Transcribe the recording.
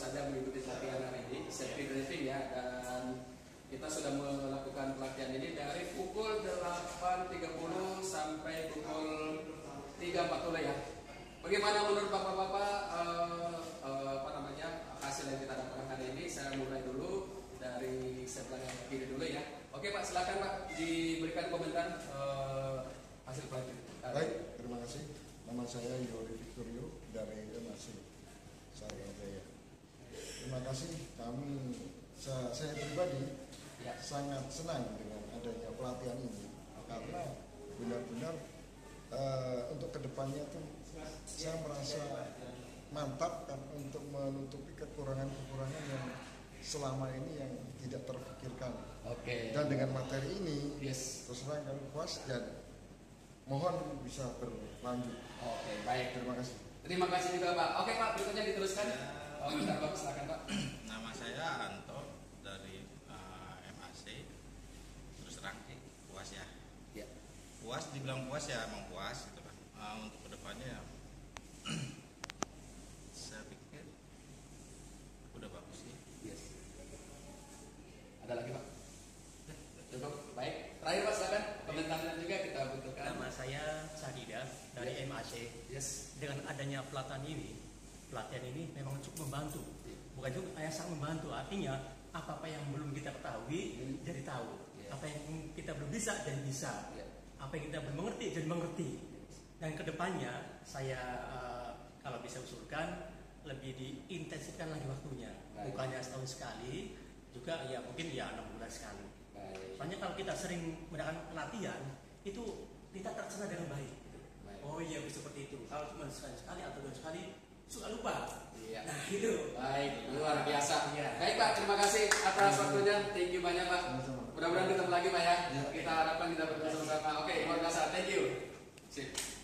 saja mengikuti pelatihan hari ini, safety driving ya, dan kita sudah melakukan pelatihan ini dari pukul 8.30 sampai pukul 3.40 ya. Bagaimana menurut bapak-bapak eh, eh, apa namanya hasil yang kita dapatkan hari ini? Saya mulai dulu dari sebelah kiri dulu ya. Oke Pak, silakan Pak diberikan komentar eh, hasil pelatihan. Baik, terima kasih. Nama saya Yori Victorio dari MAC Sarjaya. Terima kasih kami saya, saya pribadi Ya. sangat senang dengan adanya pelatihan ini karena benar-benar eh, untuk ke depannya tuh saya merasa mantap kan untuk menutupi kekurangan-kekurangan yang selama ini yang tidak terpikirkan Oke. dan dengan materi ini Yes. terus terang kami puas dan mohon bisa berlanjut Oke, baik. terima kasih Terima kasih juga Pak. Oke Pak, berikutnya diteruskan. Oh, bentar Bapak silakan Pak. Nama saya Anto dari eh, MAC. Terus terang sih puas ya. Ya. Puas dibilang puas ya emang puas gitu kan. Eh, untuk ke depannya ya saya pikir udah bagus sih. Yes. Ada lagi Pak? Cukup. Baik. Terakhir Pak silakan. Komentarnya juga kita butuhkan. Nama saya Sadida dari Ya. MAC. Yes. Dengan adanya pelatihan ini, pelatihan ini memang cukup membantu. Bukan juga kayak sangat membantu. Artinya apa-apa yang belum kita ketahui Hmm. jadi tahu. Apa yang kita belum bisa jadi bisa. Ya. Apa yang kita belum mengerti jadi mengerti. Dan ke depannya saya eh, kalau bisa usulkan lebih diintensifkan lagi waktunya. Baik. Bukannya setahun sekali, juga ya mungkin ya enam bulan sekali. Baik. Soalnya kalau kita sering mendapatkan pelatihan itu kita tercena dengan baik. Baik. Oh iya seperti itu. Kalau cuma sekali sekali atau dua sekali suka lupa. Iya. Nah itu. Baik, luar biasa. Iya. Baik Pak, terima kasih atas waktunya. Thank you banyak Pak. Mudah-mudahan ketemu lagi Pak ya. Ya. Kita harapkan kita bersama-sama. Oke, luar biasa. Thank you. Sip.